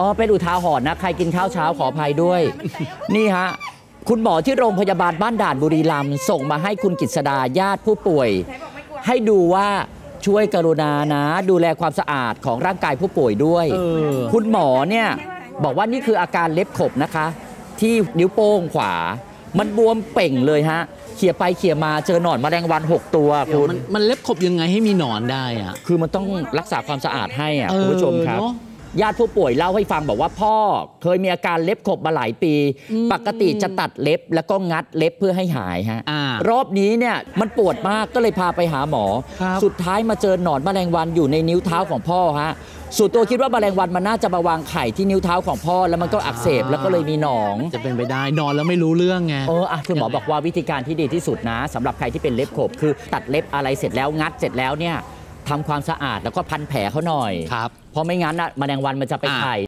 อ๋อเป็นอุทาหรณ์นะ ใครกินข้าวเช้าขออภัยด้วย นี่ฮะ คุณหมอที่โรงพยาบาลบ้านด่านบุรีรัมย์ส่งมาให้คุณกิษดาญาติผู้ป่วย ให้ดูว่าช่วยกรุณานะ ดูแลความสะอาดของร่างกายผู้ป่วยด้วยเออคุณหมอเนี่ยบอกว่านี่คืออาการเล็บขบนะคะ ที่นิ้วโป้งขวา มันบวมเป่งเลยฮะเขี่ยไปเขี่ยมาเจอหนอนแมลงวัน 6 ตัวเดี๋ยวคุณมันมันเล็บขบยังไงให้มีหนอนได้อะคือมันต้องรักษาความสะอาดให้อะเออคุณผู้ชมครับเนอะ ญาติผู้ป่วยเล่าให้ฟังบอกว่าพ่อเคยมีอาการเล็บขบมาหลายปีอืมปกติจะตัดเล็บแล้วก็งัดเล็บเพื่อให้หายฮะอ่ารอบนี้เนี่ยมันปวดมากก็เลยพาไปหาหมอครับสุดท้ายมาเจอหนอนแมลงวันอยู่ในนิ้วเท้าของพ่อฮะส่วนตัวคิดว่าแมลงวันมันน่าจะมาวางไข่ที่นิ้วเท้าของพ่อแล้วมันก็อักเสบแล้วก็เลยมีหนองจะเป็นไปได้นอนแล้วไม่รู้เรื่องไงเอออะคุณหมอบอกว่าวิธีการที่ดีที่สุดนะสำหรับใครที่เป็นเล็บขบคือตัดเล็บอะไรเสร็จแล้วงัดเสร็จแล้วเนี่ย ทำความสะอาดแล้วก็พันแผลเขาหน่อยครับเพราะไม่งั้นน่ะแมลงวันมันจะไปอะไข่